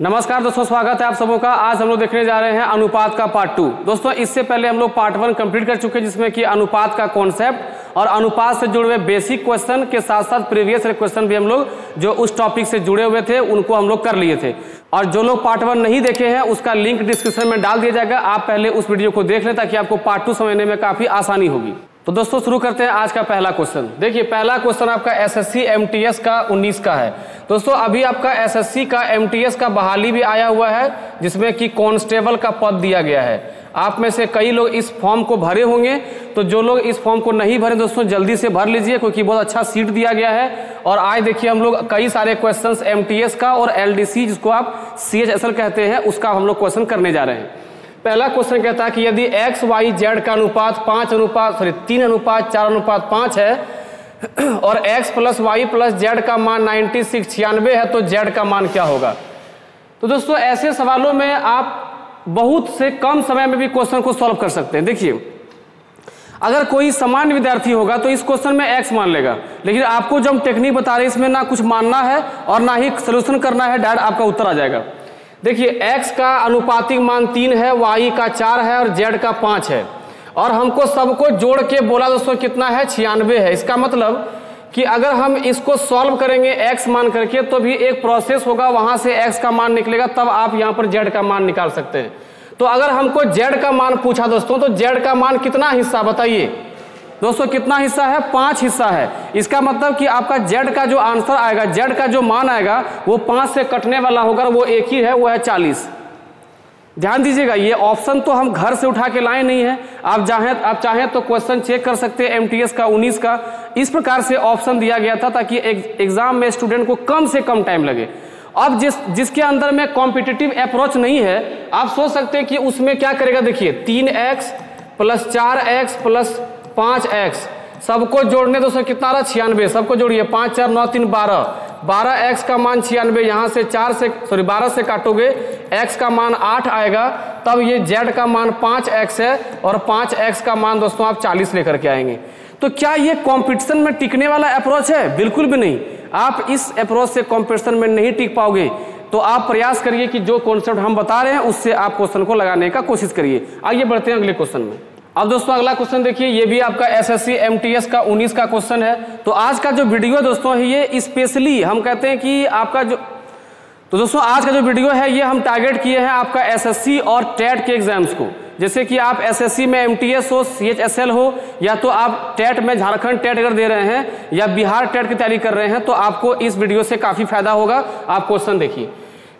नमस्कार दोस्तों, स्वागत है आप सबों का। आज हम लोग देखने जा रहे हैं अनुपात का पार्ट टू दोस्तों, इससे पहले हम लोग पार्ट वन कंप्लीट कर चुके हैं, जिसमें कि अनुपात का कॉन्सेप्ट और अनुपात से जुड़े हुए बेसिक क्वेश्चन के साथ साथ प्रीवियस क्वेश्चन भी हम लोग जो उस टॉपिक से जुड़े हुए थे, उनको हम लोग कर लिए थे। और जो लोग पार्ट वन नहीं देखे हैं, उसका लिंक डिस्क्रिप्शन में डाल दिया जाएगा। आप पहले उस वीडियो को देख लें, ताकि आपको पार्ट टू समझने में काफ़ी आसानी होगी। तो दोस्तों, शुरू करते हैं आज का पहला क्वेश्चन देखिए, पहला क्वेश्चन आपका एसएससी एमटीएस का 19 का है। दोस्तों, अभी आपका एसएससी का एमटीएस का बहाली भी आया हुआ है, जिसमें कि कांस्टेबल का पद दिया गया है। आप में से कई लोग इस फॉर्म को भरे होंगे तो जो लोग इस फॉर्म को नहीं भरे, दोस्तों, जल्दी से भर लीजिए, क्योंकि बहुत अच्छा सीट दिया गया है। और आज देखिए, हम लोग कई सारे क्वेश्चन एमटीएस का और एलडीसी जिसको आप सीएचएसएल कहते हैं, उसका हम लोग क्वेश्चन करने जा रहे हैं। पहला क्वेश्चन कहता है कि यदि एक्स, वाई, जेड का अनुपात पाँच अनुपात, सॉरी, तीन अनुपात, चार अनुपात पाँच है, और x plus y plus z का मान नाइन्टी सिक्स छियानवे है तो जेड का मान क्या होगा? तो दोस्तों, ऐसे सवालों में आप बहुत से कम समय में भी क्वेश्चन को सॉल्व कर सकते हैं। देखिए, अगर कोई सामान्य विद्यार्थी होगा तो इस क्वेश्चन में एक्स मान लेगा। लेकिन आपको जो हम टेक्निक बता रहे हैं, इसमें ना कुछ मानना है और ना ही सोल्यूशन करना है डायरेक्ट आपका उत्तर आ जाएगा। देखिए, x का अनुपातिक मान तीन है, y का चार है और z का पाँच है। और हमको सबको जोड़ के बोला दोस्तों, कितना है? छियानवे है। इसका मतलब कि अगर हम इसको सॉल्व करेंगे x मान करके तो भी एक प्रोसेस होगा, वहाँ से x का मान निकलेगा, तब आप यहाँ पर z का मान निकाल सकते हैं। तो अगर हमको z का मान पूछा दोस्तों तो z का मान कितना हिस्सा, बताइए? दोस्तों, कितना हिस्सा है? पाँच हिस्सा है। इसका मतलब कि आपका जेड का जो आंसर आएगा, जेड का जो मान आएगा, वो पाँच से कटने वाला होगा वो एक ही है, वो है चालीस। ध्यान दीजिएगा, ये ऑप्शन तो हम घर से उठा के लाए नहीं है। आप चाहें आप चाहें तो क्वेश्चन चेक कर सकते हैं एमटीएस का 19 का। इस प्रकार से ऑप्शन दिया गया था ताकि एग्ज़ाम में स्टूडेंट को कम से कम टाइम लगे। अब जिस, जिसके अंदर में कॉम्पिटिटिव अप्रोच नहीं है, आप सोच सकते हैं कि उसमें क्या करेगा? देखिए, तीन एक्स प्लस चार एक्स प्लस पाँच एक्स सबको जोड़ने दोस्तों कितना रहा? छियानवे। सबको जोड़िए। पाँच, चार, नौ, तीन, बारह। बारह एक्स का मान छियानवे, यहाँ से चार से सॉरी बारह से काटोगे। एक्स का मान आठ आएगा, तब ये जेड का मान पाँच एक्स है और पाँच एक्स का मान दोस्तों आप चालीस लेकर के आएँगे। तो क्या ये कॉम्पिटिशन में टिकने वाला अप्रोच है? बिल्कुल भी नहीं। आप इस अप्रोच से कॉम्पिटिशन में नहीं टिक पाओगे। तो आप प्रयास करिए कि जो कॉन्सेप्ट हम बता रहे हैं, उससे आप क्वेश्चन को लगाने का कोशिश करिए। आइए बढ़ते हैं अगले क्वेश्चन में। अब दोस्तों, अगला क्वेश्चन देखिए, ये भी आपका एसएससी एमटीएस का 19 का क्वेश्चन है। तो आज का जो वीडियो दोस्तों है ये स्पेशली हम कहते हैं कि आपका जो तो दोस्तों, आज का जो वीडियो है, ये हम टारगेट किए हैं आपका एसएससी और टेट के एग्ज़ाम्स को। जैसे कि आप एसएससी में एमटीएस हो सीएचएसएल हो, या तो आप टेट में झारखंड टेट अगर दे रहे हैं, या बिहार टेट की तैयारी कर रहे हैं तो आपको इस वीडियो से काफ़ी फ़ायदा होगा। आप क्वेश्चन देखिए।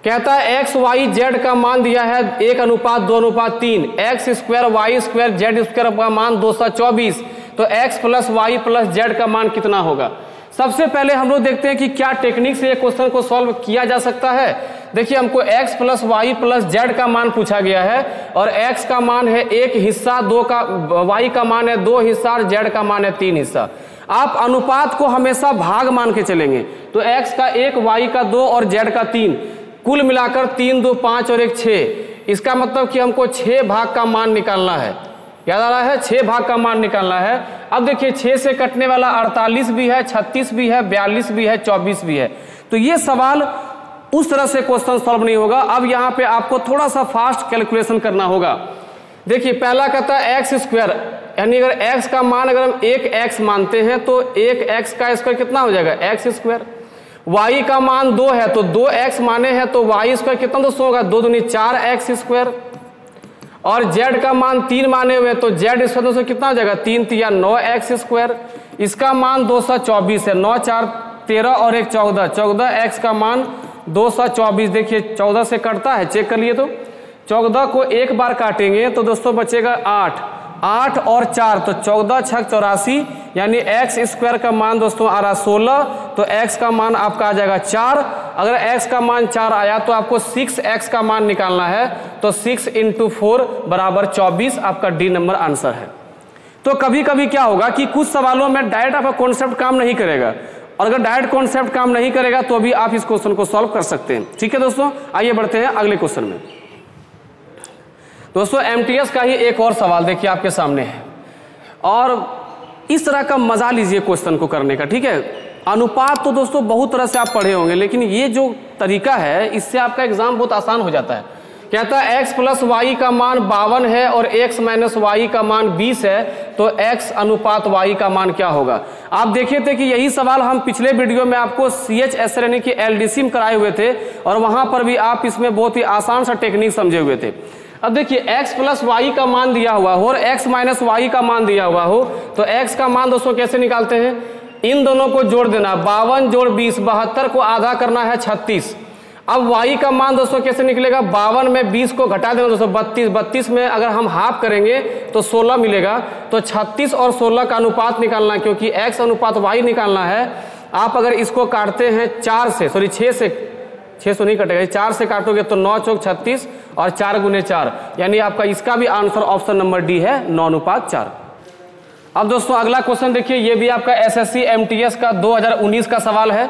कहता है एक्स वाई जेड का मान दिया है, एक अनुपात, दो अनुपात, तीन। X square y square z square का मान दो सौ चौबीस। तो x plus y plus z का मान कितना होगा? सबसे पहले हम लोग देखते हैं कि क्या टेक्निक से क्वेश्चन को सॉल्व किया जा सकता है। देखिए, हमको x plus y plus z का मान पूछा गया है, और x का मान है एक हिस्सा, दो का, y का मान है दो हिस्सा, और जेड का मान है तीन हिस्सा। आप अनुपात को हमेशा भाग मान के चलेंगे। तो x का एक, y का दो, और z का तीन। कुल मिलाकर तीन, दो, पाँच और एक छः इसका मतलब कि हमको छः भाग का मान निकालना है। याद आ रहा है? छः भाग का मान निकालना है। अब देखिए छः से कटने वाला अड़तालीस भी है, छत्तीस भी है, बयालीस भी है, चौबीस भी है। तो ये सवाल उस तरह से क्वेश्चन सॉल्व नहीं होगा। अब यहाँ पे आपको थोड़ा सा फास्ट कैलकुलेशन करना होगा। देखिए, पहला कहता है एक्स स्क्वायर यानी अगर एक्स का मान अगर हम एक एक्स मानते हैं तो एक एक्स का स्क्वायर कितना हो जाएगा? एक्स स्क्वायर y का मान दो है तो दो एक्स माने हैं तो y स्क्वायर कितना दोस्तों होगा? दो दूनी चार एक्स स्क्वायर। और z का मान तीन माने हुए तो z स्क्वायर दोस्तों कितना जाएगा? तीन तिया नौ एक्स स्क्वायर। इसका मान दो सौ चौबीस है। नौ, चार, तेरह और एक चौदह। चौदह एक्स का मान दो सौ चौबीस। देखिए, चौदह से कटता है। चेक कर लिए तो। चौदह को एक बार काटेंगे तो दोस्तों बचेगा आठ। आठ और चार तो चौदह छक चौरासी, यानी एक्स स्क्वायर का मान दोस्तों आ रहा सोलह तो एक्स का मान आपका आ जाएगा चार। अगर एक्स का मान चार आया तो आपको सिक्स एक्स का मान निकालना है तो सिक्स इंटू फोर बराबर चौबीस, आपका डी नंबर आंसर है। तो कभी कभी क्या होगा कि कुछ सवालों में डायरेक्ट आपका कॉन्सेप्ट काम नहीं करेगा, और अगर डायरेक्ट कॉन्सेप्ट काम नहीं करेगा तो भी आप इस क्वेश्चन को सॉल्व कर सकते हैं। ठीक है दोस्तों? आइए बढ़ते हैं अगले क्वेश्चन में। दोस्तों एमटीएस का ही एक और सवाल देखिए आपके सामने है। और इस तरह का मज़ा लीजिए क्वेश्चन को करने का, ठीक है? अनुपात तो दोस्तों, बहुत तरह से आप पढ़े होंगे, लेकिन ये जो तरीका है, इससे आपका एग्ज़ाम बहुत आसान हो जाता है। कहता है, x प्लस वाई का मान बावन है और x माइनस वाई का मान 20 है तो x अनुपात y का मान क्या होगा? आप देखे थे कि यही सवाल हम पिछले वीडियो में आपको सी एच एस यानी कि एल में कराए हुए थे, और वहाँ पर भी आप इसमें बहुत ही आसान सा टेक्निक समझे हुए थे। अब देखिए, x प्लस वाई का मान दिया हुआ हो और x माइनस वाई का मान दिया हुआ हो तो x का मान दोस्तों कैसे निकालते हैं? इन दोनों को जोड़ देना। बावन जोड़ बीस, बहत्तर को आधा करना है छत्तीस। अब y का मान दोस्तों कैसे निकलेगा? बावन में 20 को घटा देना दोस्तों, बत्तीस। बत्तीस में अगर हम हाफ़ करेंगे तो 16 मिलेगा। तो 36 और 16 का अनुपात निकालना है क्योंकि x अनुपात y निकालना है। आप अगर इसको काटते हैं चार से सॉरी छः से छः सौ नहीं कटेगा चार से काटोगे तो नौ चौक छत्तीस। और चार गुने चार। यानी आपका इसका भी आंसर ऑप्शन नंबर डी है नौ अनुपात चार। अब दोस्तों, अगला क्वेश्चन देखिए, ये भी आपका एसएससी एमटीएस का 2019 का सवाल है।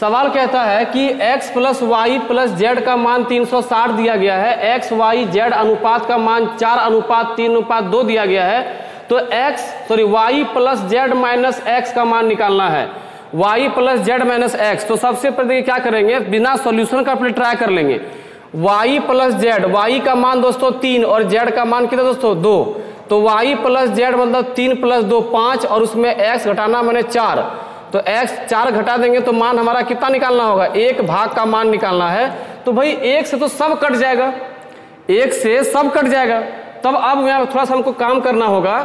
सवाल कहता है कि x plus y plus z का मान 360 दिया गया है। X वाई जेड अनुपात का मान चार अनुपात, तीन अनुपात दो दिया गया है। तो x sorry y plus z minus x का मान निकालना है। Y plus z minus x तो सबसे पहले क्या करेंगे? बिना सॉल्यूशन का अपने ट्राई कर लेंगे। Y प्लस जेड, वाई का मान दोस्तों तीन और जेड का मान कितना दोस्तों दो? तो वाई प्लस जेड मतलब तीन प्लस दो पाँच और उसमें एक्स घटाना मैंने चार। तो एक्स चार घटा देंगे तो मान हमारा कितना निकालना होगा? एक भाग का मान निकालना है। तो भाई एक से तो सब कट जाएगा। एक से सब कट जाएगा। तब अब यहाँ थोड़ा सा हमको काम करना होगा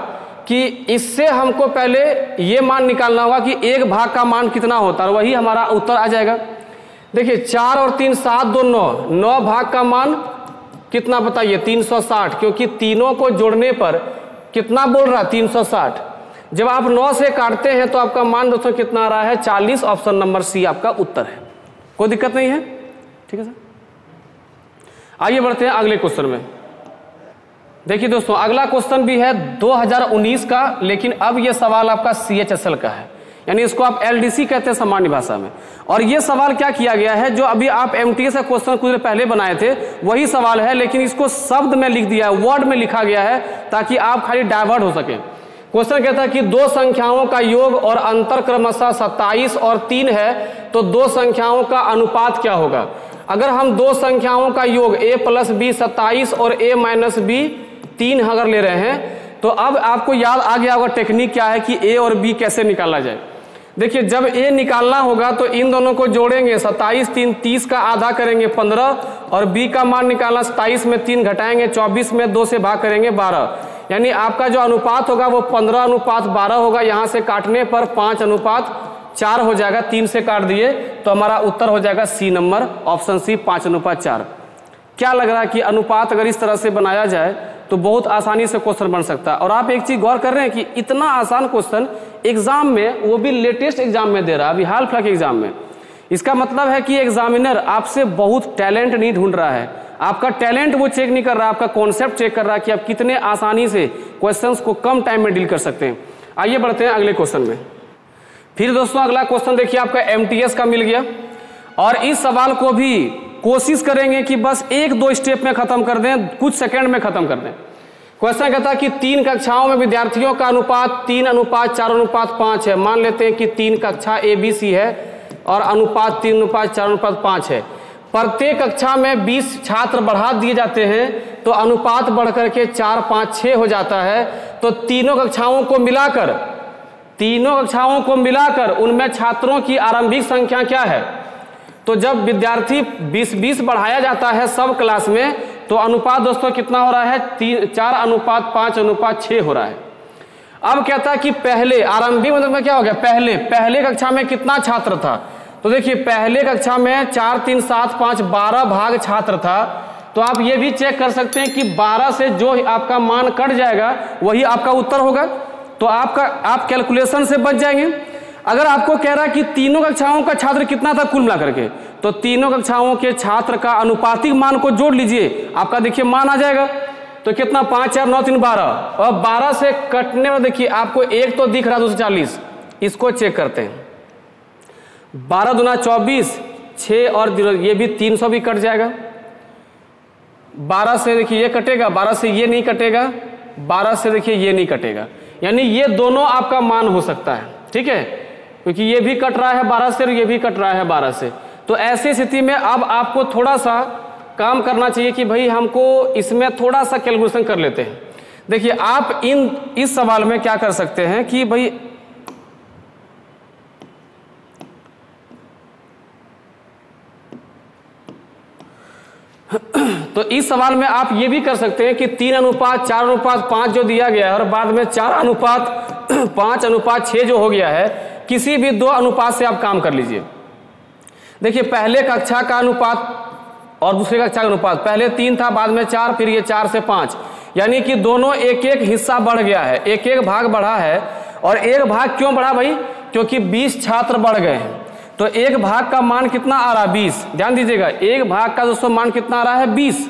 कि इससे हमको पहले ये मान निकालना होगा कि एक भाग का मान कितना होता है वही हमारा उत्तर आ जाएगा। देखिए, चार और तीन, सात दो नौ नौ भाग का मान कितना बताइए? 360 क्योंकि तीनों को जोड़ने पर कितना बोल रहा है? 360 जब आप नौ से काटते हैं तो आपका मान दोस्तों कितना आ रहा है? चालीस, ऑप्शन नंबर सी आपका उत्तर है। कोई दिक्कत नहीं है? ठीक है सर। आइए बढ़ते हैं अगले क्वेश्चन में। देखिए दोस्तों, अगला क्वेश्चन भी है 2019 का, लेकिन अब यह सवाल आपका सीएचएसएल का है। यानी इसको आप एलडीसी कहते हैं सामान्य भाषा में। और ये सवाल क्या किया गया है? जो अभी आप एमटीएस का क्वेश्चन कुछ देर पहले बनाए थे, वही सवाल है, लेकिन इसको शब्द में लिख दिया है वर्ड में लिखा गया है, ताकि आप खाली डाइवर्ट हो सके। क्वेश्चन कहता है कि दो संख्याओं का योग और अंतर क्रमशः सत्ताईस और तीन है तो दो संख्याओं का अनुपात क्या होगा? अगर हम दो संख्याओं का योग a प्लस बी सत्ताईस और a माइनस बी तीन अगर ले रहे हैं तो अब आपको याद आ गया होगा टेक्निक क्या है कि a और b कैसे निकाला जाए। देखिए, जब ए निकालना होगा तो इन दोनों को जोड़ेंगे। सत्ताईस, तीन, तीस का आधा करेंगे पंद्रह और बी का मान निकालना सत्ताईस में तीन घटाएँगे, चौबीस में दो से भाग करेंगे बारह। यानी आपका जो अनुपात होगा वो पंद्रह अनुपात बारह होगा। यहाँ से काटने पर पाँच अनुपात चार हो जाएगा, तीन से काट दिए तो हमारा उत्तर हो जाएगा सी नंबर, ऑप्शन सी पाँच अनुपात चार। क्या लग रहा है कि अनुपात अगर इस तरह से बनाया जाए तो बहुत आसानी से क्वेश्चन बन सकता है। और आप एक चीज़ गौर कर रहे हैं कि इतना आसान क्वेश्चन एग्ज़ाम में, वो भी लेटेस्ट एग्ज़ाम में दे रहा है। अभी हाल फ़िलहाल एग्ज़ाम में। इसका मतलब है कि एग्जामिनर आपसे बहुत टैलेंट नहीं ढूंढ रहा है। आपका टैलेंट वो चेक नहीं कर रहा, आपका कॉन्सेप्ट चेक कर रहा है कि आप कितने आसानी से क्वेश्चंस को कम टाइम में डील कर सकते हैं। आइए बढ़ते हैं अगले क्वेश्चन में। फिर दोस्तों, अगला क्वेश्चन देखिए, आपका एमटीएस का मिल गया। और इस सवाल को भी कोशिश करेंगे कि बस एक दो स्टेप में खत्म कर दें, कुछ सेकंड में खत्म कर दें। क्वेश्चन कहता है कि तीन कक्षाओं में विद्यार्थियों का अनुपात तीन, अनुपात चार, अनुपात पाँच है। मान लेते हैं कि तीन कक्षा ए बी सी है और अनुपात तीन, अनुपात चार, अनुपात पाँच है। प्रत्येक कक्षा में 20 छात्र बढ़ा दिए जाते हैं तो अनुपात बढ़कर के चार, पाँच छः हो जाता है। तो तीनों कक्षाओं को मिलाकर, तीनों कक्षाओं को मिलाकर उनमें छात्रों की आरंभिक संख्या क्या है? तो जब विद्यार्थी 20 20 बढ़ाया जाता है सब क्लास में तो अनुपात दोस्तों कितना हो रहा है? तीन चार अनुपात, पाँच अनुपात छः हो रहा है। अब कहता है कि पहले, आरंभिक मतलब में क्या हो गया? पहले पहले कक्षा में कितना छात्र था? तो देखिए, पहले कक्षा में चार, तीन, सात, पाँच, बारह भाग छात्र था। तो आप ये भी चेक कर सकते हैं कि 12 से जो आपका मान कट जाएगा, वही आपका उत्तर होगा। तो आपका, आप कैलकुलेशन से बच जाएँगे। अगर आपको कह रहा है कि तीनों कक्षाओं का छात्र कितना था कुल मिलाकर के तो तीनों कक्षाओं के छात्र का अनुपातिक मान को जोड़ लीजिए, आपका देखिए मान आ जाएगा। तो कितना? पाँच, चार, नौ, तीन, बारह। और बारह से कटने में देखिए, आपको एक तो दिख रहा दो सौ चालीस। इसको चेक करते हैं। बारह दुना चौबीस छ और ये भी तीन सौ भी कट जाएगा। बारह से देखिए, ये कटेगा। बारह से ये नहीं कटेगा। बारह से देखिए, ये नहीं कटेगा। यानी ये दोनों आपका मान हो सकता है। ठीक है? क्योंकि ये भी कट रहा है बारह से और ये भी कट रहा है बारह से। तो ऐसी स्थिति में अब आपको थोड़ा सा काम करना चाहिए कि भाई हमको इसमें थोड़ा सा कैलकुलेशन कर लेते हैं। देखिए, आप इन, इस सवाल में क्या कर सकते हैं कि भाई तो इस सवाल में आप ये भी कर सकते हैं कि तीन अनुपात, चार अनुपात, पाँच जो दिया गया है और बाद में चार अनुपात, पाँच अनुपात छह जो हो गया है किसी भी दो अनुपात से आप काम कर लीजिए। देखिए, पहले कक्षा का अनुपात और दूसरे कक्षा का अनुपात। पहले तीन था, बाद में चार, फिर ये चार से पाँच। यानी कि दोनों एक एक हिस्सा बढ़ गया है एक एक भाग बढ़ा है। और एक भाग क्यों बढ़ा भाई? क्योंकि बीस छात्र बढ़ गए हैं। तो एक भाग का मान कितना आ रहा है? बीस। ध्यान दीजिएगा, एक भाग का दोस्तों मान कितना आ रहा है? बीस।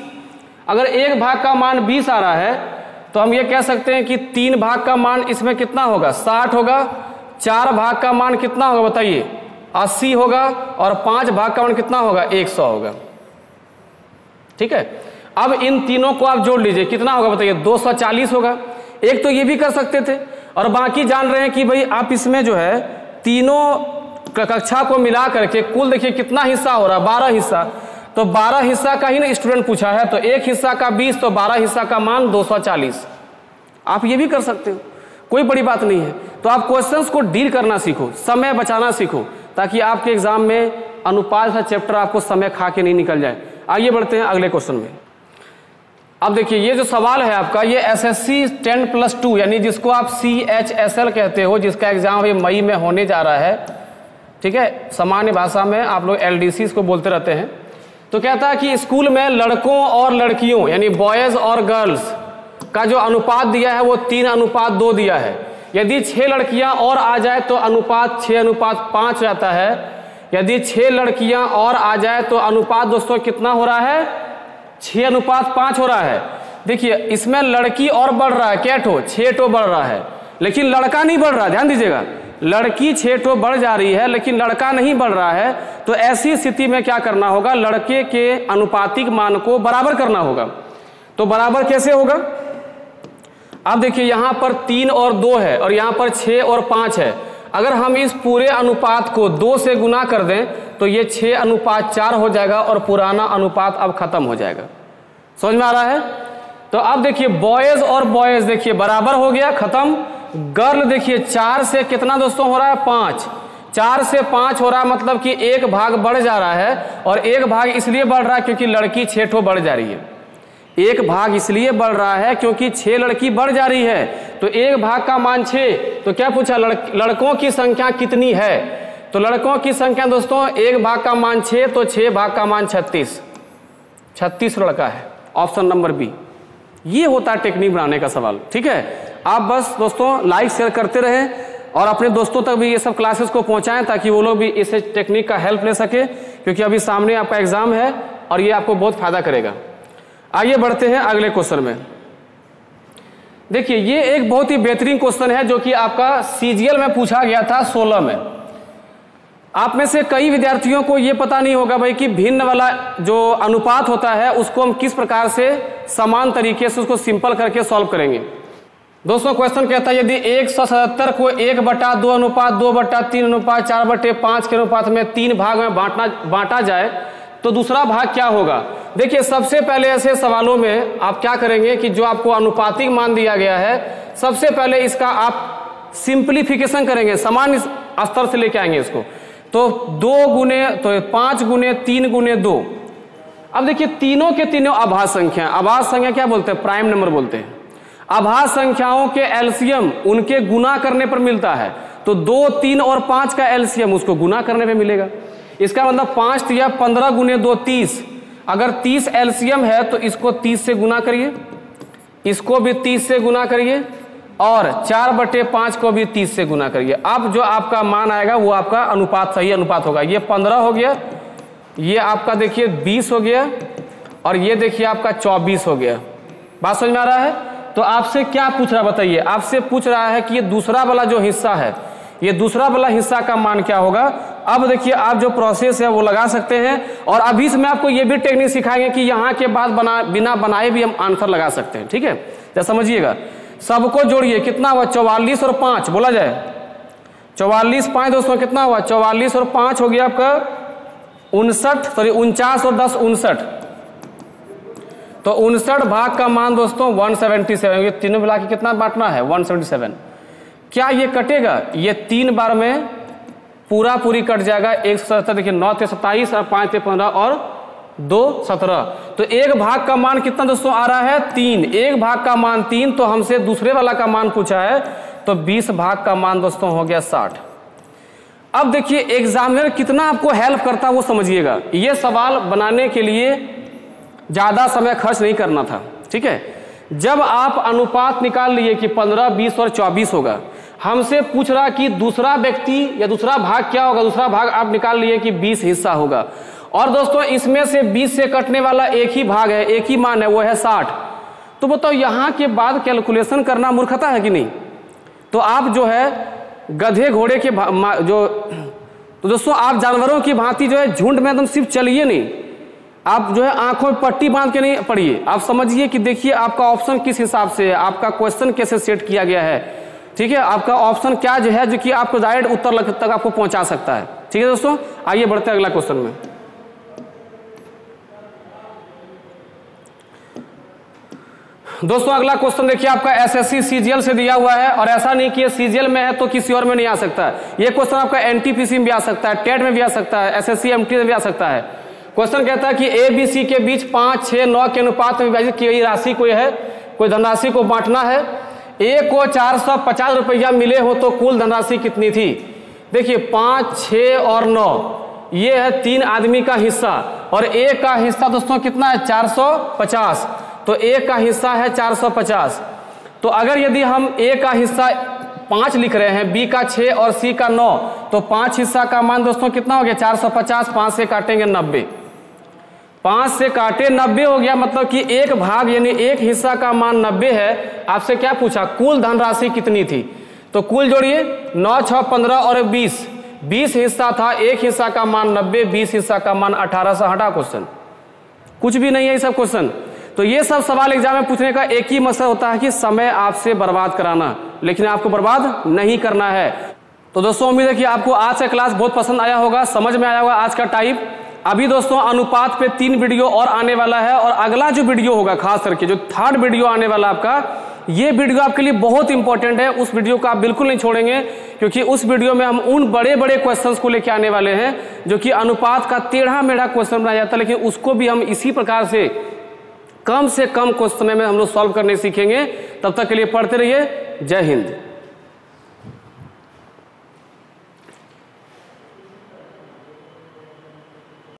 अगर एक भाग का मान बीस आ रहा है तो हम ये कह सकते हैं कि तीन भाग का मान इसमें कितना होगा? साठ होगा। चार भाग का मान कितना होगा बताइए? अस्सी होगा और पाँच भाग का मान कितना होगा? एक सौ होगा। ठीक है? अब इन तीनों को आप जोड़ लीजिए। कितना होगा बताइए? 240 होगा। एक तो ये भी कर सकते थे। और बाकी जान रहे हैं कि भाई आप इसमें जो है तीनों कक्षा को मिला करके कुल देखिए कितना हिस्सा हो रहा है? बारह हिस्सा। तो बारह हिस्सा का ही ना स्टूडेंट पूछा है तो एक हिस्सा का बीस तो बारह हिस्सा का मान 240 आप ये भी कर सकते हो। कोई बड़ी बात नहीं है। तो आप क्वेश्चंस को डील करना सीखो, समय बचाना सीखो, ताकि आपके एग्ज़ाम में अनुपात का चैप्टर आपको समय खा के नहीं निकल जाए। आइए बढ़ते हैं अगले क्वेश्चन में। अब देखिए, ये जो सवाल है आपका, ये S S C ten plus two यानी जिसको आप सी एच एस एल कहते हो, जिसका एग्ज़ाम अभी मई में होने जा रहा है, ठीक है? सामान्य भाषा में आप लोग एल डी सी को बोलते रहते हैं। तो कहता है कि स्कूल में लड़कों और लड़कियों, यानी बॉयज़ और गर्ल्स का जो अनुपात दिया है वो तीन अनुपात दो दिया है। यदि छह लड़कियाँ और आ जाए तो अनुपात छह, अनुपात पाँच रहता है। यदि छह लड़कियाँ और आ जाए तो अनुपात दोस्तों कितना हो रहा है? छह, अनुपात पाँच हो रहा है। देखिए, इसमें लड़की और बढ़ रहा है, क्या छह टो बढ़ रहा है। लेकिन लड़का नहीं बढ़ रहा, ध्यान दीजिएगा। लड़की छह टो बढ़ जा रही है, लेकिन लड़का नहीं बढ़ रहा है तो ऐसी स्थिति में क्या करना होगा? लड़के के अनुपातिक मान को बराबर करना होगा। तो बराबर कैसे होगा? अब देखिए, यहाँ पर तीन और दो है और यहाँ पर छह और पाँच है। अगर हम इस पूरे अनुपात को दो से गुना कर दें तो ये छह अनुपात चार हो जाएगा और पुराना अनुपात अब खत्म हो जाएगा। समझ में आ रहा है? तो अब देखिए बॉयज़ और बॉयज़ देखिए, बराबर हो गया, खत्म। गर्ल देखिए, चार से कितना दोस्तों हो रहा है? पाँच। चार से पाँच हो रहा है मतलब कि एक भाग बढ़ जा रहा है और एक भाग इसलिए बढ़ रहा है क्योंकि लड़की ठो बढ़ जा रही है। एक भाग इसलिए बढ़ रहा है क्योंकि छह लड़की बढ़ जा रही है। तो एक भाग का मान छह। तो क्या पूछा लड़, लड़कों की संख्या कितनी है? तो लड़कों की संख्या दोस्तों एक भाग का मान छह तो छह भाग का मान छत्तीस। छत्तीस लड़का है ऑप्शन नंबर बी। ये होता है टेक्निक बनाने का सवाल ठीक है? आप बस दोस्तों लाइक शेयर करते रहें और अपने दोस्तों तक भी ये सब क्लासेस को पहुंचाएँ ताकि वो लोग भी इस टेक्निक का हेल्प ले सके क्योंकि अभी सामने आपका एग्ज़ाम है और ये आपको बहुत फ़ायदा करेगा। आइए बढ़ते हैं अगले क्वेश्चन में। देखिए, ये एक बहुत ही बेहतरीन क्वेश्चन है जो कि आपका सीजीएल में पूछा गया था 16 में। आप में से कई विद्यार्थियों को यह पता नहीं होगा भाई कि भिन्न वाला जो अनुपात होता है, उसको हम किस प्रकार से समान तरीके से उसको सिंपल करके सॉल्व करेंगे। दोस्तों, क्वेश्चन कहता है, यदि एक सौ सतहत्तर को एक बटा दो अनुपात, दो बटा तीन अनुपात, चार बटे पाँच के अनुपात में तीन भाग में बांटना, बांटा जाए तो दूसरा भाग क्या होगा? देखिए, सबसे पहले ऐसे सवालों में आप क्या करेंगे कि जो आपको अनुपातिक मान दिया गया है, सबसे पहले इसका आप सिंप्लीफिकेशन करेंगे, समान स्तर से लेके आएँगे इसको। तो दो गुने तो पाँच गुने, तीन गुने दो। अब देखिए, तीनों के तीनों आभास संख्या आभास संख्या क्या बोलते हैं? प्राइम नंबर बोलते हैं। आभास संख्याओं के एलसीएम, उनके गुना करने पर मिलता है। तो दो, तीन और पाँच का एलसीएम, उसको गुना करने पर मिलेगा। इसका मतलब पाँच या पंद्रह गुने दो तीस। अगर तीस एलसीएम है तो इसको तीस से गुना करिए। इसको भी तीस से गुना करिए और चार बटे पाँच को भी तीस से गुना करिए। अब जो आपका मान आएगा, वो आपका अनुपात, सही अनुपात होगा। ये पंद्रह हो गया, ये आपका देखिए बीस हो गया और ये देखिए आपका चौबीस हो गया। बात समझ में आ रहा है? तो आपसे क्या पूछ रहा बताइए। आपसे पूछ रहा है कि ये दूसरा वाला जो हिस्सा है, ये दूसरा वाला हिस्सा का मान क्या होगा? अब देखिए आप जो प्रोसेस है वो लगा सकते हैं और अभी से मैं आपको ये भी टेक्निक सिखाएँगे कि यहाँ के बाद बना, बिना बनाए भी हम आंसर लगा सकते हैं, ठीक है? या समझिएगा। सबको जोड़िए, कितना हुआ? चौवालीस और पाँच, बोला जाए। चौवालीस पाँच दोस्तों, कितना हुआ? चौवालीस और पाँच हो गया आपका उनसठ सॉरी उनचास और दस, उनसठ। तो उनसठ भाग का मान दोस्तों वन 177 ये तीनों मिला के कितना बांटना है? 177 क्या ये कटेगा? ये तीन बार में पूरा पूरी कट जाएगा एक सौ सत्तर देखिए नौ ते सत्ताईस और पाँच थे पंद्रह और दो सत्रह। तो एक भाग का मान कितना दोस्तों आ रहा है? तीन। एक भाग का मान तीन तो हमसे दूसरे वाला का मान पूछा है तो बीस भाग का मान दोस्तों हो गया साठ। अब देखिए एग्जामिनर कितना आपको हेल्प करता है वो समझिएगा। ये सवाल बनाने के लिए ज़्यादा समय खर्च नहीं करना था ठीक है? जब आप अनुपात निकाल लिए कि 15, 20 और 24 होगा हमसे पूछ रहा कि दूसरा व्यक्ति या दूसरा भाग क्या होगा? दूसरा भाग आप निकाल लिए कि 20 हिस्सा होगा। और दोस्तों, इसमें से 20 से कटने वाला एक ही भाग है, एक ही मान है, वो है 60 तो बताओ, यहाँ के बाद कैलकुलेशन करना मूर्खता है कि नहीं? तो आप जो है, गधे घोड़े के जो तो दोस्तों, आप जानवरों की भांति जो है, झुंड में एकदम सिर्फ़ चलिए नहीं। आप जो है, आँखों में पट्टी बाँध के नहीं पढ़िए आप समझिए कि देखिए, आपका ऑप्शन किस हिसाब से है? आपका क्वेश्चन कैसे सेट किया गया है? ठीक है, आपका ऑप्शन क्या जो है जो कि आपको डायरेक्ट उत्तर तक आपको पहुँचा सकता है। ठीक है दोस्तों, आइए बढ़ते हैं अगला क्वेश्चन में। दोस्तों, अगला क्वेश्चन देखिए, आपका एसएससी सीजीएल से दिया हुआ है और ऐसा नहीं कि सीजीएल में है तो किसी और में नहीं आ सकता है। ये क्वेश्चन आपका एनटीपीसी में भी आ सकता है टेट में भी आ सकता है एसएससी एमटी में भी आ सकता है। क्वेश्चन कहता है कि ए बी सी के बीच पाँच, छह, नौ के अनुपात में विभाजित की गई राशि कोई है? कोई धनराशि को बांटना है? ए को चार सौ पचास रुपया मिले हो तो कुल धनराशि कितनी थी? देखिए, पाँच छ और नौ, ये है तीन आदमी का हिस्सा। और ए का हिस्सा दोस्तों कितना है? चार सौ पचास। तो ए का हिस्सा है चार सौ पचास। तो अगर यदि हम ए का हिस्सा पाँच लिख रहे हैं, बी का छह और सी का नौ तो पाँच हिस्सा का मान दोस्तों कितना हो गया? चार सौ पचास, पाँच से काटेंगे नब्बे। पाँच से काटे नब्बे हो गया मतलब कि एक भाग, यानी एक हिस्सा का मान नब्बे है। आपसे क्या पूछा? कुल धनराशि कितनी थी? तो कुल जोड़िए, नौ, छ, पंद्रह और बीस। बीस हिस्सा था, एक हिस्सा का मान नब्बे, बीस हिस्सा का मान अठारह, सौ हटा क्वेश्चन कुछ भी नहीं है ये सब क्वेश्चन तो ये सब सवाल एग्ज़ाम में पूछने का एक ही मसला होता है कि समय आपसे बर्बाद कराना। लेकिन आपको बर्बाद नहीं करना है। तो दोस्तों, उम्मीद है कि आपको आज का क्लास बहुत पसंद आया होगा, समझ में आया होगा आज का टाइप अभी दोस्तों अनुपात पे तीन वीडियो और आने वाला है और अगला जो वीडियो होगा, खास करके जो थर्ड वीडियो आने वाला आपका, ये वीडियो आपके लिए बहुत इंपॉर्टेंट है। उस वीडियो को आप बिल्कुल नहीं छोड़ेंगे, क्योंकि उस वीडियो में हम उन बड़े बड़े क्वेश्चंस को लेकर आने वाले हैं, जो कि अनुपात का टेढ़ा मेढ़ा क्वेश्चन बनाया जाता है, लेकिन उसको भी हम इसी प्रकार से कम से कम क्वेश्चन में हम लोग सॉल्व करने सीखेंगे। तब तक के लिए पढ़ते रहिए। जय हिंद।